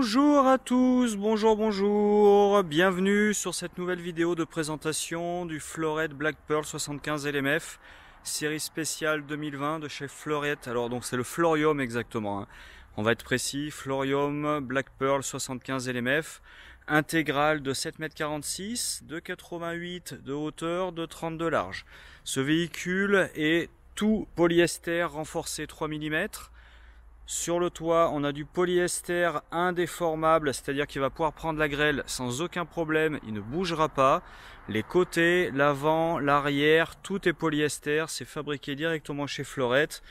Bonjour à tous, bonjour, bonjour, bienvenue sur cette nouvelle vidéo de présentation du Florette Black Pearl 75 LMF, série spéciale 2020 de chez Florette. Alors donc c'est le Florium exactement, hein. on va être précis, Florium Black Pearl 75 LMF, intégrale de 7m46, de 88 de hauteur, de 30 de large. Ce véhicule est tout polyester renforcé 3 mm, sur le toit, on a du polyester indéformable, c'est-à-dire qu'il va pouvoir prendre la grêle sans aucun problème, il ne bougera pas. Les côtés, l'avant, l'arrière, tout est polyester, c'est fabriqué directement chez Florette.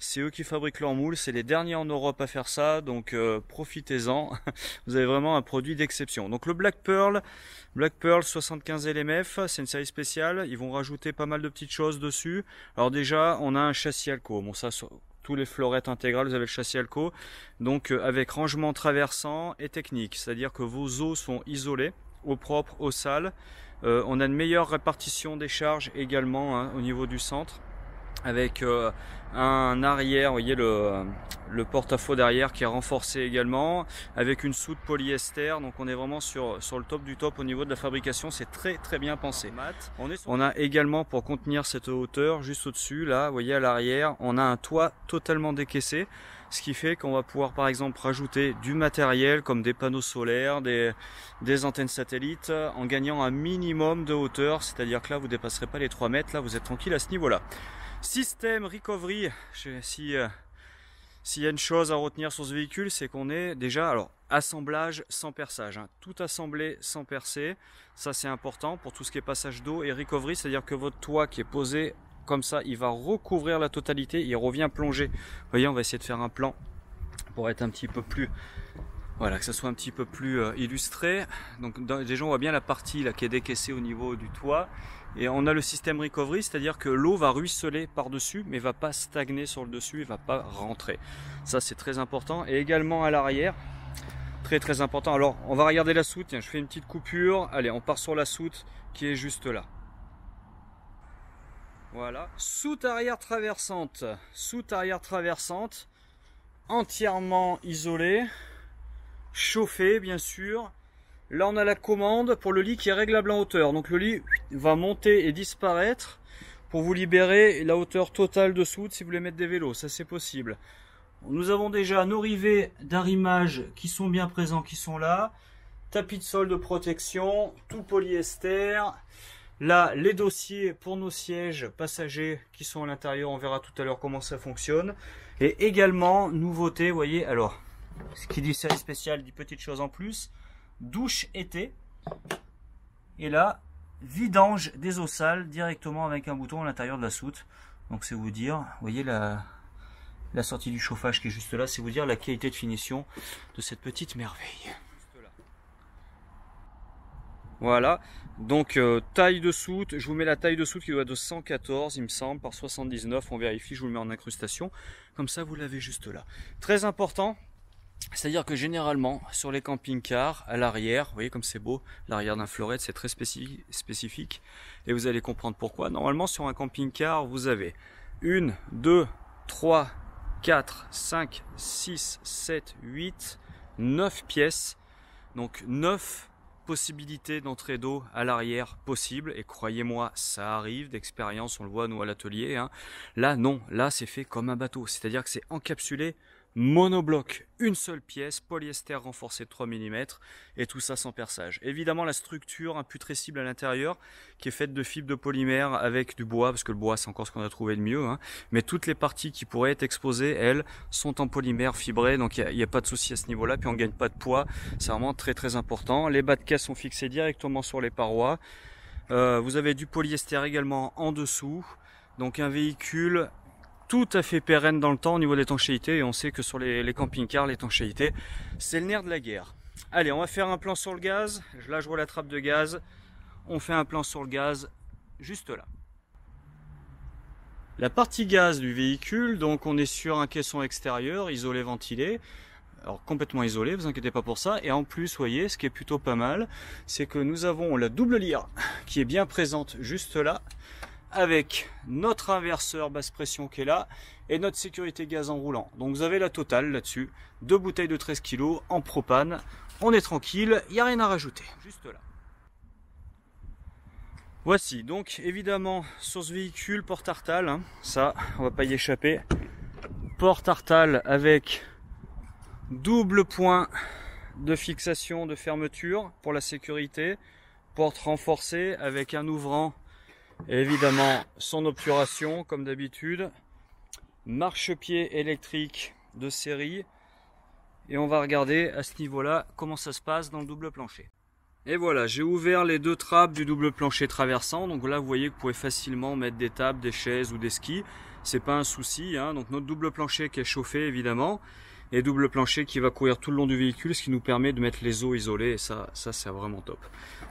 C'est eux qui fabriquent leur moule, c'est les derniers en Europe à faire ça, donc euh, profitez-en. Vous avez vraiment un produit d'exception. Donc le Black Pearl, Black Pearl 75 LMF, c'est une série spéciale. Ils vont rajouter pas mal de petites choses dessus. Alors déjà, on a un châssis Alco. Bon ça, tous les florettes intégrales, vous avez le châssis Alco, donc euh, avec rangement traversant et technique, c'est-à-dire que vos os sont isolés, au propre, au sale. Euh, on a une meilleure répartition des charges également hein, au niveau du centre avec euh, un arrière, vous voyez le, le porte-à-faux derrière qui est renforcé également, avec une soute polyester, donc on est vraiment sur, sur le top du top au niveau de la fabrication, c'est très très bien pensé. On, on a également pour contenir cette hauteur, juste au-dessus, là, vous voyez à l'arrière, on a un toit totalement décaissé, ce qui fait qu'on va pouvoir par exemple rajouter du matériel comme des panneaux solaires, des, des antennes satellites, en gagnant un minimum de hauteur, c'est-à-dire que là vous dépasserez pas les 3 mètres, là vous êtes tranquille à ce niveau-là. Système recovery, si euh, s'il y a une chose à retenir sur ce véhicule, c'est qu'on est déjà, alors assemblage sans perçage, hein. tout assemblé sans percer, ça c'est important pour tout ce qui est passage d'eau et recovery, c'est-à-dire que votre toit qui est posé comme ça, il va recouvrir la totalité, il revient plonger. Vous voyez, on va essayer de faire un plan pour être un petit peu plus voilà, que ça soit un petit peu plus euh, illustré. Donc déjà on voit bien la partie là qui est décaissée au niveau du toit. Et on a le système recovery, c'est-à-dire que l'eau va ruisseler par-dessus, mais va pas stagner sur le dessus et va pas rentrer. Ça c'est très important. Et également à l'arrière, très très important. Alors on va regarder la soute, Tiens, je fais une petite coupure. Allez, on part sur la soute qui est juste là. Voilà. Soute arrière traversante. Soute arrière traversante. Entièrement isolée chauffé bien sûr. Là on a la commande pour le lit qui est réglable en hauteur. Donc le lit va monter et disparaître pour vous libérer la hauteur totale de soude si vous voulez mettre des vélos. Ça c'est possible. Nous avons déjà nos rivets d'arrimage qui sont bien présents, qui sont là. Tapis de sol de protection, tout polyester. Là, les dossiers pour nos sièges passagers qui sont à l'intérieur, on verra tout à l'heure comment ça fonctionne. Et également, nouveauté, vous voyez, alors, ce qui dit série spéciale dit petite chose en plus. Douche été. Et là, vidange des eaux sales directement avec un bouton à l'intérieur de la soute. Donc c'est vous dire, vous voyez la, sortie du chauffage qui est juste là, c'est vous dire la qualité de finition de cette petite merveille. Voilà, donc euh, taille de soute, je vous mets la taille de soute qui doit être de 114 il me semble par 79, on vérifie, je vous le mets en incrustation, comme ça vous l'avez juste là. Très important, c'est-à-dire que généralement, sur les camping-cars, à l'arrière, vous voyez comme c'est beau, l'arrière d'un florette, c'est très spécifique, et vous allez comprendre pourquoi. Normalement, sur un camping-car, vous avez une, deux, trois, quatre, cinq, six, sept, huit, neuf pièces, donc neuf possibilités d'entrée d'eau à l'arrière possible. Et croyez-moi ça arrive d'expérience. On le voit nous à l'atelier hein. là non. Là c'est fait comme un bateau. C'est à dire que c'est encapsulé monobloc, une seule pièce, polyester renforcé de 3 mm et tout ça sans perçage. Évidemment la structure imputrescible à l'intérieur qui est faite de fibres de polymère avec du bois, parce que le bois c'est encore ce qu'on a trouvé de mieux, hein. mais toutes les parties qui pourraient être exposées, elles, sont en polymère fibré, donc il n'y a, pas de souci à ce niveau-là, puis on gagne pas de poids, c'est vraiment très très important. Les bas de caisse sont fixés directement sur les parois. Euh, vous avez du polyester également en dessous. Donc un véhicule tout à fait pérenne dans le temps au niveau d'étanchéité et on sait que sur les, camping-cars l'étanchéité c'est le nerf de la guerre. Allez on va faire un plan sur le gaz, là je vois la trappe de gaz, on fait un plan sur le gaz juste là. La partie gaz du véhicule, donc on est sur un caisson extérieur, isolé, ventilé, alors complètement isolé, vous inquiétez pas pour ça. Et en plus, voyez, ce qui est plutôt pas mal, c'est que nous avons la double lyre qui est bien présente juste là, avec notre inverseur basse pression qui est là et notre sécurité gaz enroulant. Donc vous avez la totale là-dessus, deux bouteilles de 13 kg en propane. On est tranquille, il n'y a rien à rajouter, juste là. Voici donc évidemment sur ce véhicule porte artal, hein. ça on va pas y échapper. Porte artal avec double point de fixation de fermeture pour la sécurité, porte renforcée avec un ouvrant évidemment son obturation comme d'habitude, marchepied électrique de série et on va regarder à ce niveau là comment ça se passe dans le double plancher. Et voilà, j'ai ouvert les deux trappes du double plancher traversant. Donc là, vous voyez que vous pouvez facilement mettre des tables, des chaises ou des skis. C'est pas un souci. Hein. Donc notre double plancher qui est chauffé évidemment et double plancher qui va courir tout le long du véhicule, ce qui nous permet de mettre les eaux isolées. Et ça, ça c'est vraiment top.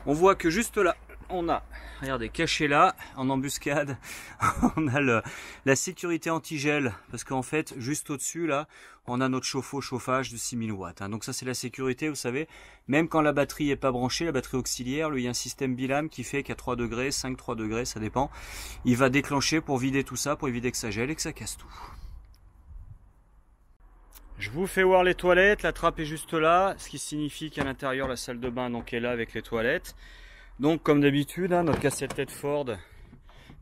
On voit que juste là, on a, regardez, caché là, en embuscade, on a la sécurité anti-gel, parce qu'en fait, juste au-dessus, là, on a notre chauffe-eau chauffage de 6000 watts. Hein. Donc ça, c'est la sécurité, vous savez, même quand la batterie est pas branchée, la batterie auxiliaire, lui, il y a un système bilam qui fait qu'à 3 degrés, 5, 3 degrés, ça dépend, il va déclencher pour vider tout ça, pour éviter que ça gèle et que ça casse tout. Je vous fais voir les toilettes, la trappe est juste là, ce qui signifie qu'à l'intérieur, la salle de bain donc est là avec les toilettes. Donc comme d'habitude, hein, notre cassette tête Ford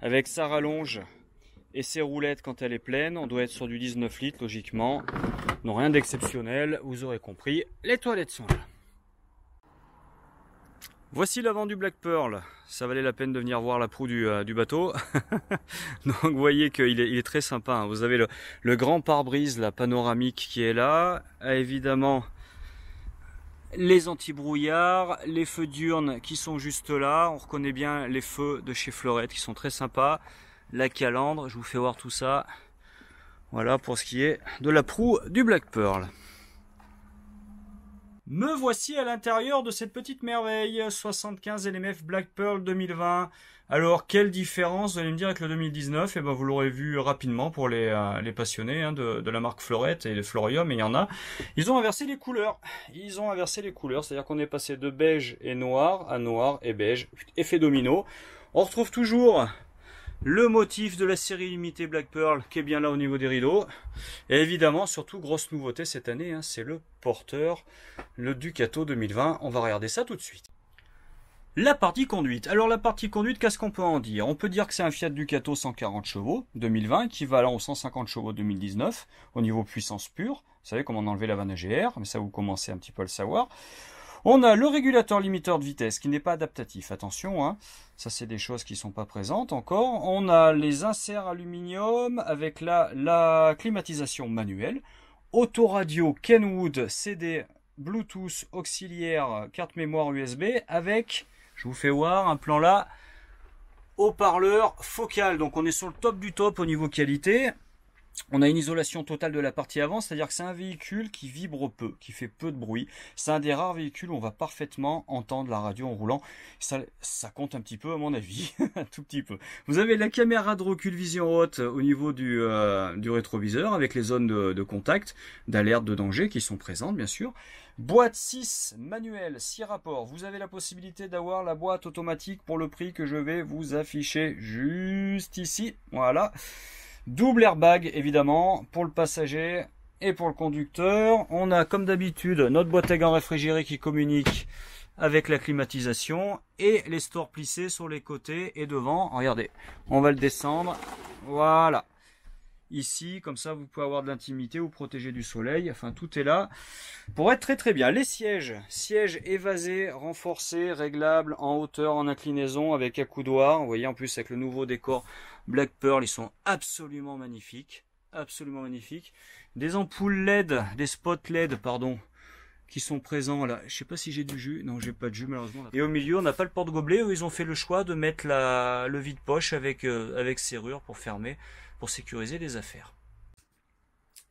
avec sa rallonge et ses roulettes quand elle est pleine. On doit être sur du 19 litres logiquement. Non rien d'exceptionnel, vous aurez compris. Les toilettes sont là. Voici l'avant du Black Pearl. Ça valait la peine de venir voir la proue du, euh, bateau. Donc vous voyez qu'il est, très sympa. Hein. Vous avez le, le grand pare-brise, la panoramique qui est là. Évidemment les anti-brouillards, les feux diurnes qui sont juste là. On reconnaît bien les feux de chez Fleurette qui sont très sympas. La calandre, je vous fais voir tout ça. Voilà pour ce qui est de la proue du Black Pearl. Me voici à l'intérieur de cette petite merveille 75 LMF Black Pearl 2020. Alors, quelle différence, vous allez me dire, avec le 2019 Et eh ben, vous l'aurez vu rapidement pour les, euh, les passionnés hein, de, de, la marque Fleurette et de Florium, et il y en a. Ils ont inversé les couleurs. Ils ont inversé les couleurs, c'est-à-dire qu'on est passé de beige et noir à noir et beige. Effet domino. On retrouve toujours le motif de la série limitée Black Pearl qui est bien là au niveau des rideaux. Et évidemment, surtout, grosse nouveauté cette année, hein, c'est le porteur, le Ducato 2020. On va regarder ça tout de suite. La partie conduite. Alors la partie conduite, qu'est-ce qu'on peut en dire? On peut dire que c'est un Fiat Ducato 140 chevaux 2020, équivalent aux 150 chevaux 2019 au niveau puissance pure. Vous savez comment on enlever la vanne AGR, mais ça vous commencez un petit peu à le savoir. On a le régulateur limiteur de vitesse qui n'est pas adaptatif. Attention, hein. ça c'est des choses qui ne sont pas présentes encore. On a les inserts aluminium avec la, la climatisation manuelle. Autoradio Kenwood CD Bluetooth auxiliaire carte mémoire USB avec je vous fais voir un plan là. Haut-parleur focal. Donc on est sur le top du top au niveau qualité. On a une isolation totale de la partie avant, c'est-à-dire que c'est un véhicule qui vibre peu, qui fait peu de bruit. C'est un des rares véhicules où on va parfaitement entendre la radio en roulant. Ça, ça compte un petit peu à mon avis, un tout petit peu. Vous avez la caméra de recul vision haute au niveau du, euh, rétroviseur avec les zones de, de contact, d'alerte de danger qui sont présentes bien sûr. Boîte 6 manuel, 6 rapports. Vous avez la possibilité d'avoir la boîte automatique pour le prix que je vais vous afficher juste ici. Voilà. Double airbag évidemment pour le passager et pour le conducteur. On a comme d'habitude notre boîte à gants réfrigérée qui communique avec la climatisation et les stores plissés sur les côtés et devant. Regardez, on va le descendre. Voilà ici, comme ça vous pouvez avoir de l'intimité ou protéger du soleil, enfin tout est là pour être très très bien. Les sièges, sièges évasés, renforcés, réglables en hauteur, en inclinaison avec accoudoir, vous voyez en plus avec le nouveau décor Black Pearl, ils sont absolument magnifiques, absolument magnifiques. Des ampoules LED, des spots LED, pardon, qui sont présents là. Je sais pas si j'ai du jus. Non, j'ai pas de jus malheureusement. Et au milieu, on n'a pas le porte-gobelet. Ils ont fait le choix de mettre la, le vide-poche avec, euh, avec serrure pour fermer pour sécuriser les affaires.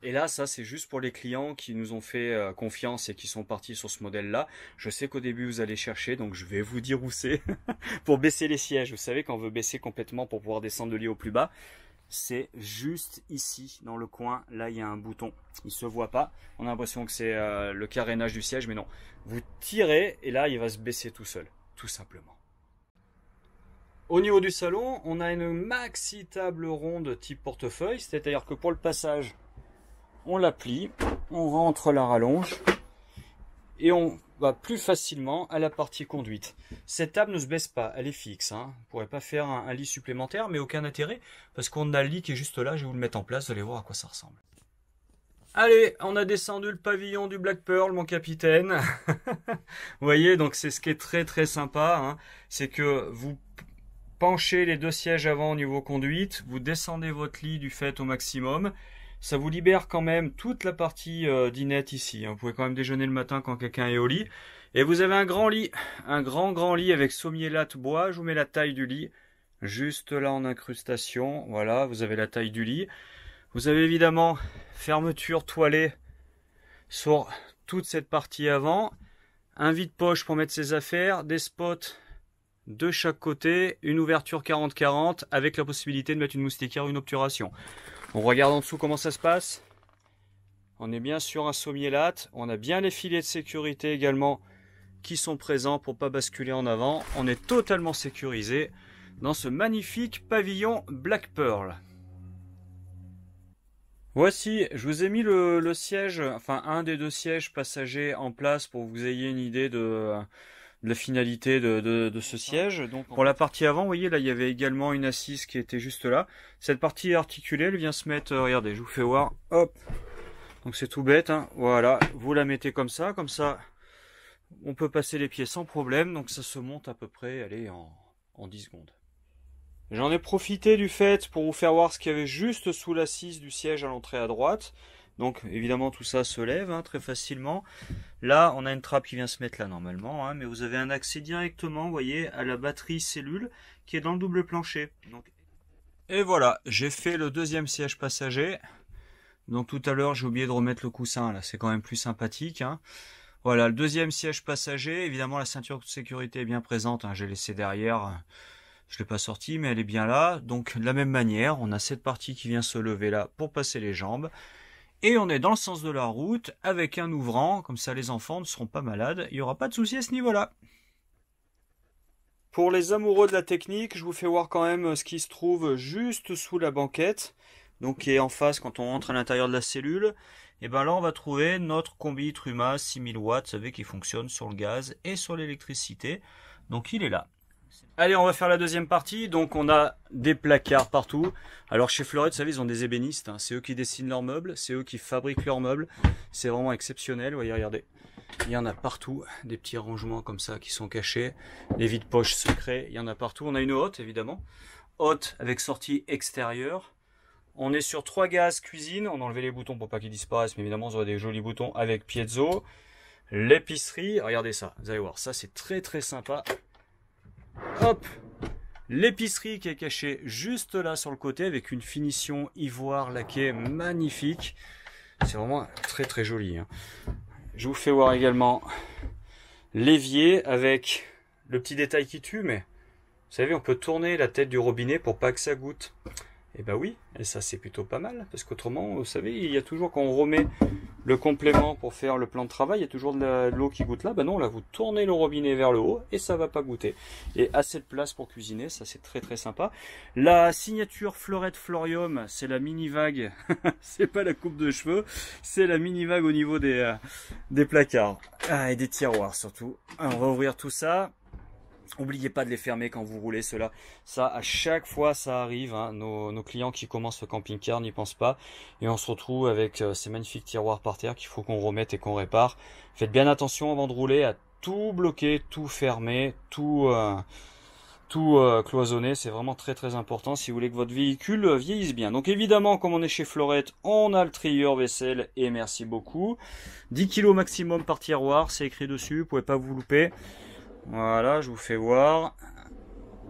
Et là, ça, c'est juste pour les clients qui nous ont fait euh, confiance et qui sont partis sur ce modèle-là. Je sais qu'au début, vous allez chercher, donc je vais vous dire où c'est. pour baisser les sièges, vous savez, quand on veut baisser complètement pour pouvoir descendre le lit au plus bas, c'est juste ici, dans le coin. Là, il y a un bouton. Il se voit pas. On a l'impression que c'est euh, le carénage du siège, mais non. Vous tirez, et là, il va se baisser tout seul, tout simplement. Au niveau du salon, on a une maxi table ronde type portefeuille, c'est-à-dire que pour le passage, on la plie, on rentre la rallonge et on va plus facilement à la partie conduite. Cette table ne se baisse pas, elle est fixe. Hein. On pourrait pas faire un, lit supplémentaire, mais aucun intérêt, parce qu'on a le lit qui est juste là, je vais vous le mettre en place, vous allez voir à quoi ça ressemble. Allez, on a descendu le pavillon du Black Pearl, mon capitaine. vous voyez, donc c'est ce qui est très très sympa, hein. c'est que vous penchez les deux sièges avant au niveau conduite, vous descendez votre lit du fait au maximum, ça vous libère quand même toute la partie euh, dinette ici. Hein. Vous pouvez quand même déjeuner le matin quand quelqu'un est au lit. Et vous avez un grand lit, un grand grand lit avec sommier latte bois. Je vous mets la taille du lit juste là en incrustation. Voilà, vous avez la taille du lit. Vous avez évidemment fermeture toilée sur toute cette partie avant. Un vide-poche pour mettre ses affaires, des spots de chaque côté, une ouverture 40-40 avec la possibilité de mettre une moustiquaire ou une obturation. On regarde en dessous comment ça se passe. On est bien sur un sommier latte. On a bien les filets de sécurité également qui sont présents pour pas basculer en avant. On est totalement sécurisé dans ce magnifique pavillon Black Pearl. Voici, je vous ai mis le, siège, enfin un des deux sièges passagers en place pour que vous ayez une idée de, la finalité de, ce siège. Donc pour la partie avant, vous voyez là, il y avait également une assise qui était juste là. Cette partie articulée, elle vient se mettre. Euh, regardez, je vous fais voir. Hop. Donc c'est tout bête. Hein. Voilà, vous la mettez comme ça, comme ça, on peut passer les pieds sans problème. Donc ça se monte à peu près, allez, en, en 10 secondes. J'en ai profité du fait pour vous faire voir ce qu'il y avait juste sous l'assise du siège à l'entrée à droite. Donc évidemment tout ça se lève hein, très facilement. Là on a une trappe qui vient se mettre là normalement, hein, mais vous avez un accès directement, vous voyez, à la batterie cellule qui est dans le double plancher. Et voilà, j'ai fait le deuxième siège passager. Donc tout à l'heure j'ai oublié de remettre le coussin, là c'est quand même plus sympathique. Hein. Voilà, le deuxième siège passager, évidemment la ceinture de sécurité est bien présente, j'ai laissé derrière. Je l'ai pas sorti, mais elle est bien là. Donc de la même manière, on a cette partie qui vient se lever là pour passer les jambes. Et on est dans le sens de la route avec un ouvrant, comme ça les enfants ne seront pas malades, il n'y aura pas de souci à ce niveau-là. Pour les amoureux de la technique, je vous fais voir quand même ce qui se trouve juste sous la banquette, donc qui est en face quand on rentre à l'intérieur de la cellule. Et bien là on va trouver notre combi Truma 6000 watts, vous savez, qui fonctionne sur le gaz et sur l'électricité. Donc il est là. Allez, on va faire la deuxième partie. Donc, on a des placards partout. Alors, chez Fleuret, vous savez, ils ont des ébénistes. Hein. C'est eux qui dessinent leurs meubles. C'est eux qui fabriquent leurs meubles. C'est vraiment exceptionnel. Vous voyez, regardez. Il y en a partout. Des petits rangements comme ça qui sont cachés. Des vides poches secrets. Il y en a partout. On a une haute, évidemment. Haute avec sortie extérieure. On est sur trois gaz cuisine. On a enlevé les boutons pour pas qu'ils disparaissent. Mais évidemment, vous aurez des jolis boutons avec piezo. L'épicerie. Regardez ça. Vous allez voir. Ça, c'est très, très sympa. Hop L'épicerie qui est cachée juste là sur le côté avec une finition ivoire laquée magnifique. C'est vraiment très très joli. Hein. Je vous fais voir également l'évier avec le petit détail qui tue, mais vous savez, on peut tourner la tête du robinet pour pas que ça goûte. Et eh ben oui, et ça c'est plutôt pas mal, parce qu'autrement, vous savez, il y a toujours quand on remet le complément pour faire le plan de travail, il y a toujours de l'eau qui goûte là. Ben non, là vous tournez le robinet vers le haut et ça va pas goûter. Et assez de place pour cuisiner, ça c'est très très sympa. La signature Florette Florium, c'est la mini vague. c'est pas la coupe de cheveux, c'est la mini vague au niveau des, euh, des placards. Ah, et des tiroirs surtout. on va ouvrir tout ça. N'oubliez pas de les fermer quand vous roulez cela. Ça, à chaque fois, ça arrive. Hein. Nos, clients qui commencent le camping-car n'y pensent pas. Et on se retrouve avec euh, ces magnifiques tiroirs par terre qu'il faut qu'on remette et qu'on répare. Faites bien attention avant de rouler à tout bloquer, tout fermer, tout, euh, euh, cloisonner. C'est vraiment très très important si vous voulez que votre véhicule vieillisse bien. Donc évidemment, comme on est chez Florette, on a le trieur vaisselle et merci beaucoup. 10 kg maximum par tiroir, c'est écrit dessus, vous pouvez pas vous louper. Voilà, je vous fais voir.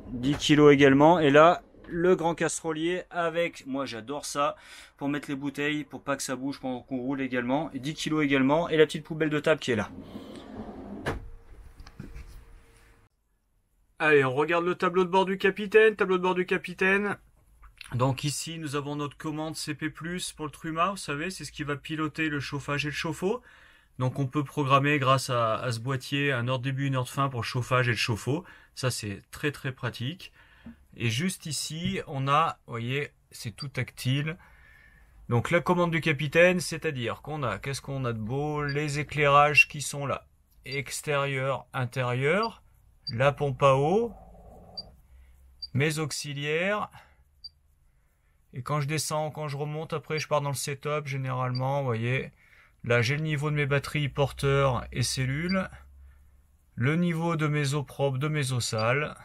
10 kilos également. Et là, le grand casserolier avec, moi j'adore ça, pour mettre les bouteilles, pour pas que ça bouge pendant qu'on roule également. Et 10 kilos également. Et la petite poubelle de table qui est là. Allez, on regarde le tableau de bord du capitaine. Tableau de bord du capitaine. Donc ici, nous avons notre commande CP+, pour le Truma, vous savez, c'est ce qui va piloter le chauffage et le chauffe-eau. Donc on peut programmer grâce à, ce boîtier un heure début, une heure de fin pour le chauffage et le chauffe-eau. Ça c'est très très pratique. Et juste ici, on a, vous voyez, c'est tout tactile. Donc la commande du capitaine, c'est-à-dire qu'on a, qu'est-ce qu'on a de beau? Les éclairages qui sont là. Extérieur, intérieur. La pompe à eau. Mes auxiliaires. Et quand je descends, quand je remonte, après je pars dans le setup, généralement, vous voyez. Là, j'ai le niveau de mes batteries, porteurs et cellules. Le niveau de mes eaux propres, de mes eaux sales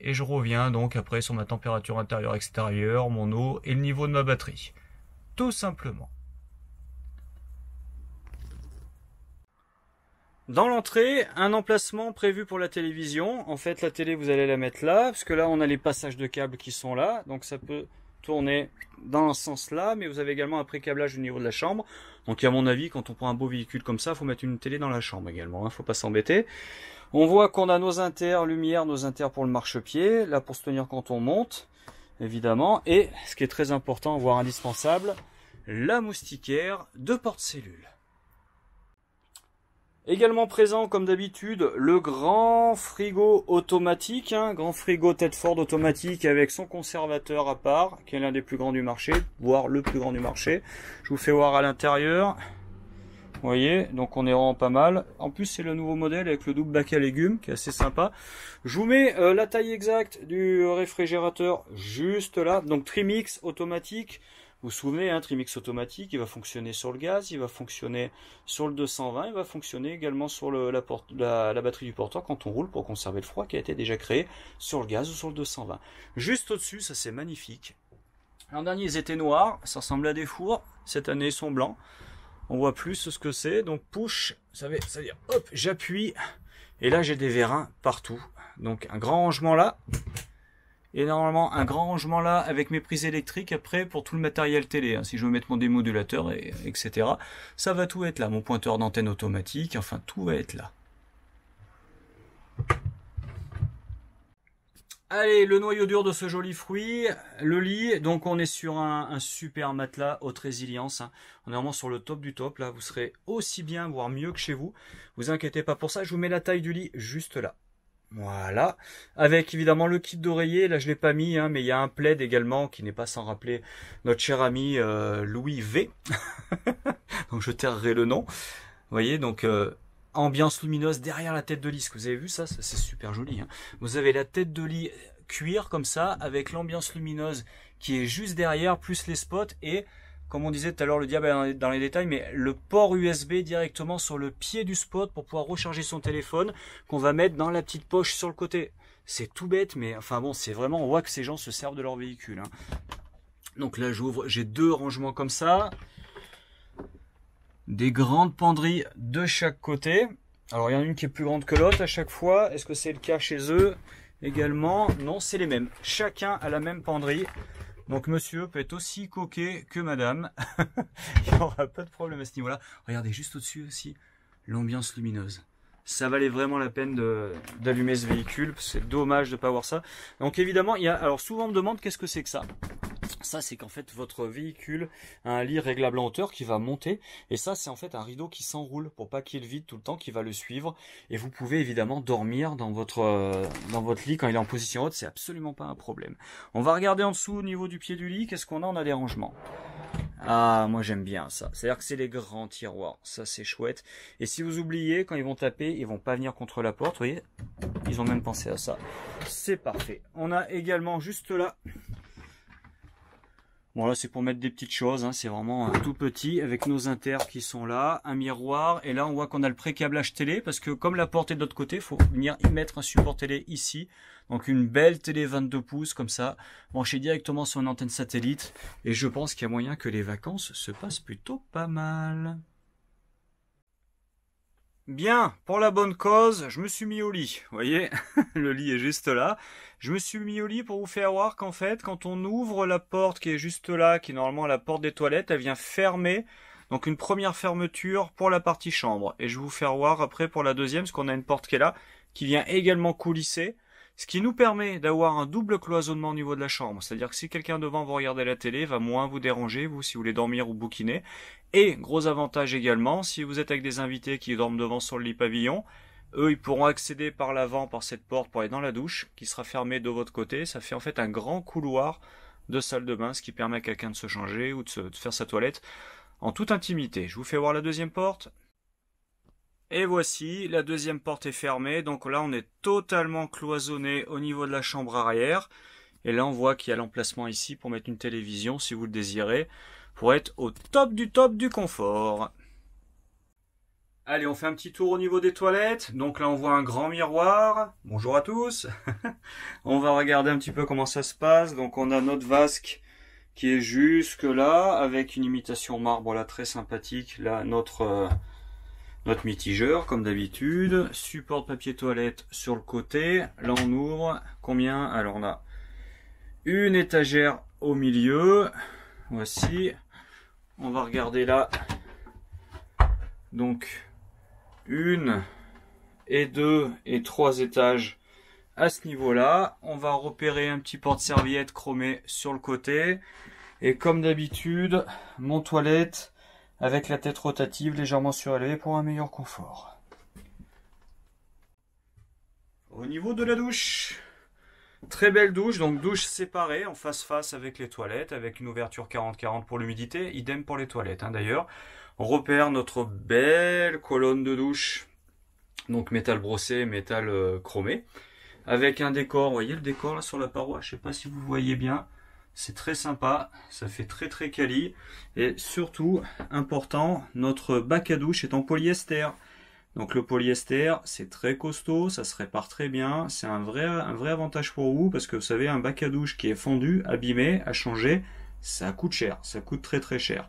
et je reviens donc après sur ma température intérieure extérieure, mon eau et le niveau de ma batterie. Tout simplement. Dans l'entrée, un emplacement prévu pour la télévision. En fait, la télé, vous allez la mettre là, parce que là, on a les passages de câbles qui sont là, donc ça peut tourner dans ce sens-là, mais vous avez également un pré-câblage au niveau de la chambre. Donc, à mon avis, quand on prend un beau véhicule comme ça, faut mettre une télé dans la chambre également, ne hein, faut pas s'embêter. On voit qu'on a nos inter lumière, nos inter pour le marchepied, là pour se tenir quand on monte, évidemment. Et ce qui est très important, voire indispensable, la moustiquaire de porte-cellule. Également présent, comme d'habitude, le grand frigo automatique, hein, grand frigo tête Ford automatique avec son conservateur à part, qui est l'un des plus grands du marché, voire le plus grand du marché. Je vous fais voir à l'intérieur. Vous voyez, donc on est vraiment pas mal. En plus, c'est le nouveau modèle avec le double bac à légumes qui est assez sympa. Je vous mets euh, la taille exacte du réfrigérateur juste là. Donc Trimix automatique. Vous vous souvenez, hein, Trimix automatique, il va fonctionner sur le gaz, il va fonctionner sur le 220, il va fonctionner également sur la, batterie du porteur quand on roule pour conserver le froid qui a été déjà créé sur le gaz ou sur le 220. Juste au-dessus, ça c'est magnifique. L'an dernier, ils étaient noirs, ça ressemble à des fours. Cette année, ils sont blancs on voit plus ce que c'est. Donc push, ça veut, ça veut dire hop, j'appuie. Et là j'ai des vérins partout. Donc un grand rangement là. Et normalement un grand rangement là avec mes prises électriques après pour tout le matériel télé. Hein. si je veux mettre mon démodulateur, et, etc. Ça va tout être là. Mon pointeur d'antenne automatique, enfin tout va être là. Allez, le noyau dur de ce joli fruit, le lit. Donc on est sur un, super matelas haute résilience. Hein. On est vraiment sur le top du top. Là, vous serez aussi bien, voire mieux que chez vous. Vous inquiétez pas pour ça. Je vous mets la taille du lit juste là. Voilà. Avec évidemment le kit d'oreiller. Là, je l'ai pas mis, hein, mais il y a un plaid également qui n'est pas sans rappeler notre cher ami euh, Louis V. donc je tairai le nom. Vous voyez, donc euh, ambiance lumineuse derrière la tête de lit. Est-ce que vous avez vu ça, C'est super joli. Hein. vous avez la tête de lit cuir comme ça, avec l'ambiance lumineuse qui est juste derrière, plus les spots et comme on disait tout à l'heure, le diable dans les détails, mais le port USB directement sur le pied du spot pour pouvoir recharger son téléphone qu'on va mettre dans la petite poche sur le côté. C'est tout bête, mais enfin bon, c'est vraiment, on voit que ces gens se servent de leur véhicule. Hein. Donc là, j'ouvre, j'ai deux rangements comme ça des grandes penderies de chaque côté. Alors il y en a une qui est plus grande que l'autre à chaque fois. Est-ce que c'est le cas chez eux? Également Non, c'est les mêmes. Chacun a la même penderie. Donc monsieur peut être aussi coquet que madame. il n'y aura pas de problème à ce niveau-là. Regardez juste au-dessus aussi l'ambiance lumineuse. Ça valait vraiment la peine d'allumer ce véhicule. C'est dommage de ne pas voir ça. Donc évidemment, il y a. Alors souvent on me demande qu'est-ce que c'est que ça ça, c'est qu'en fait, votre véhicule a un lit réglable en hauteur qui va monter. Et ça, c'est en fait un rideau qui s'enroule pour pas qu'il vide tout le temps, qui va le suivre. Et vous pouvez évidemment dormir dans votre, euh, dans votre lit quand il est en position haute. C'est absolument pas un problème. On va regarder en dessous au niveau du pied du lit. Qu'est-ce qu'on a? On a des rangements. Ah, moi j'aime bien ça. C'est-à-dire que c'est les grands tiroirs. Ça, c'est chouette. Et si vous oubliez, quand ils vont taper, ils vont pas venir contre la porte. Vous voyez? Ils ont même pensé à ça. C'est parfait. On a également juste là Bon là c'est pour mettre des petites choses, hein. c'est vraiment tout petit avec nos inters qui sont là, un miroir et là on voit qu'on a le pré-câblage télé parce que comme la porte est de l'autre côté, il faut venir y mettre un support télé ici. Donc une belle télé 22 pouces comme ça, branchée directement sur une antenne satellite et je pense qu'il y a moyen que les vacances se passent plutôt pas mal. Bien, pour la bonne cause, je me suis mis au lit. Vous voyez, le lit est juste là. Je me suis mis au lit pour vous faire voir qu'en fait, quand on ouvre la porte qui est juste là, qui est normalement la porte des toilettes, elle vient fermer. Donc une première fermeture pour la partie chambre. Et je vais vous faire voir après pour la deuxième, parce qu'on a une porte qui est là, qui vient également coulisser. Ce qui nous permet d'avoir un double cloisonnement au niveau de la chambre. C'est-à-dire que si quelqu'un devant vous regarder la télé, va moins vous déranger, vous, si vous voulez dormir ou bouquiner. Et, gros avantage également, si vous êtes avec des invités qui dorment devant sur le lit pavillon, Eux, ils pourront accéder par l'avant, par cette porte, pour aller dans la douche, qui sera fermée de votre côté. Ça fait en fait un grand couloir de salle de bain, ce qui permet à quelqu'un de se changer ou de faire sa toilette en toute intimité. Je vous fais voir la deuxième porte. Et voici, la deuxième porte est fermée, donc là on est totalement cloisonné au niveau de la chambre arrière. Et là on voit qu'il y a l'emplacement ici pour mettre une télévision si vous le désirez, pour être au top du top du confort. Allez, on fait un petit tour au niveau des toilettes. Donc là on voit un grand miroir. Bonjour à tous. on va regarder un petit peu comment ça se passe. Donc on a notre vasque qui est jusque là, avec une imitation marbre là très sympathique. Là notre... Notre mitigeur, comme d'habitude. Support papier toilette sur le côté. Là, on ouvre. Combien? Alors, on a une étagère au milieu. Voici. On va regarder là. Donc, une et deux et trois étages à ce niveau-là. On va repérer un petit porte-serviette chromé sur le côté. Et comme d'habitude, mon toilette avec la tête rotative légèrement surélevée pour un meilleur confort. Au niveau de la douche, très belle douche, donc douche séparée en face-face avec les toilettes, avec une ouverture 40-40 pour l'humidité, idem pour les toilettes hein, d'ailleurs. On repère notre belle colonne de douche, donc métal brossé, métal euh, chromé, avec un décor, vous voyez le décor là sur la paroi, je ne sais pas si vous voyez bien, c'est très sympa, ça fait très très quali. Et surtout, important, notre bac à douche est en polyester. Donc le polyester, c'est très costaud, ça se répare très bien. C'est un vrai, avantage pour vous parce que vous savez, un bac à douche qui est fondu, abîmé, à changer, ça coûte cher, ça coûte très très cher.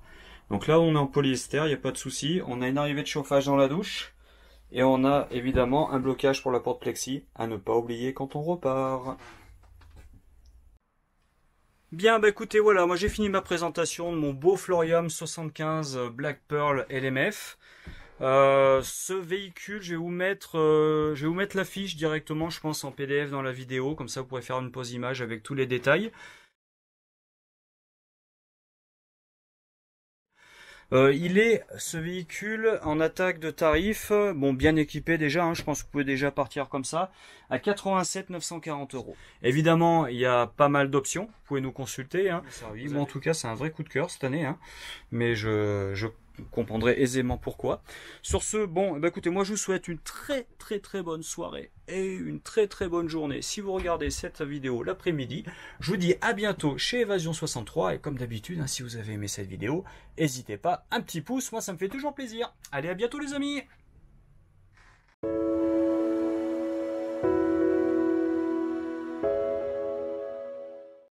Donc là, on est en polyester, il n'y a pas de souci. On a une arrivée de chauffage dans la douche. Et on a évidemment un blocage pour la porte plexi à ne pas oublier quand on repart. Bien, bah écoutez, voilà, moi j'ai fini ma présentation de mon beau Florium 75 Black Pearl LMF. Euh, ce véhicule, je vais vous mettre, euh, je vais vous mettre l'affiche directement, je pense, en PDF dans la vidéo, comme ça vous pourrez faire une pause image avec tous les détails. Euh, il est ce véhicule en attaque de tarif, bon bien équipé déjà, hein, je pense que vous pouvez déjà partir comme ça, à 87 940 euros. Évidemment, il y a pas mal d'options, vous pouvez nous consulter. Hein. en tout cas, c'est un vrai coup de cœur cette année, hein. mais je, je comprendrez aisément pourquoi. Sur ce, bon, bah écoutez, moi je vous souhaite une très très très bonne soirée et une très très bonne journée si vous regardez cette vidéo l'après-midi. Je vous dis à bientôt chez Evasion 63 et comme d'habitude, hein, si vous avez aimé cette vidéo, n'hésitez pas, un petit pouce, moi ça me fait toujours plaisir. Allez, à bientôt les amis